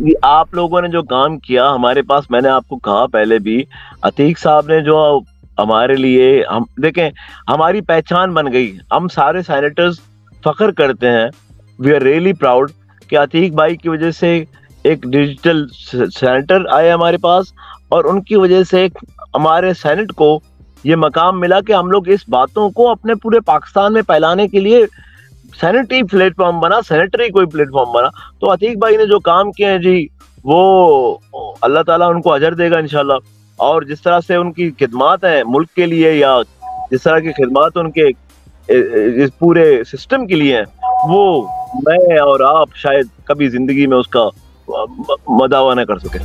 जी आप लोगों ने जो काम किया, हमारे पास मैंने आपको कहा पहले भी, अतीक साहब ने जो हमारे लिए, हम, देखें, हमारी पहचान बन गई। हम सारे सैनिटर्स फख्र करते हैं। वी आर रियली प्राउड कि अतीक भाई की वजह से एक डिजिटल सेनेटर आए हमारे पास और उनकी वजह से हमारे सेनेट को ये मकाम मिला कि हम लोग इस बातों को अपने पूरे पाकिस्तान में फैलाने के लिए सैनिटरी प्लेटफॉर्म बना सैनिटरी कोई प्लेटफॉर्म बना। तो अतीक भाई ने जो काम किए हैं जी, वो अल्लाह ताला उनको अजर देगा इनशाला और जिस तरह से उनकी खिदमात हैं मुल्क के लिए या जिस तरह की खिदमात उनके इस पूरे सिस्टम के लिए हैं, वो मैं और आप शायद कभी ज़िंदगी में उसका मदावा न कर सके।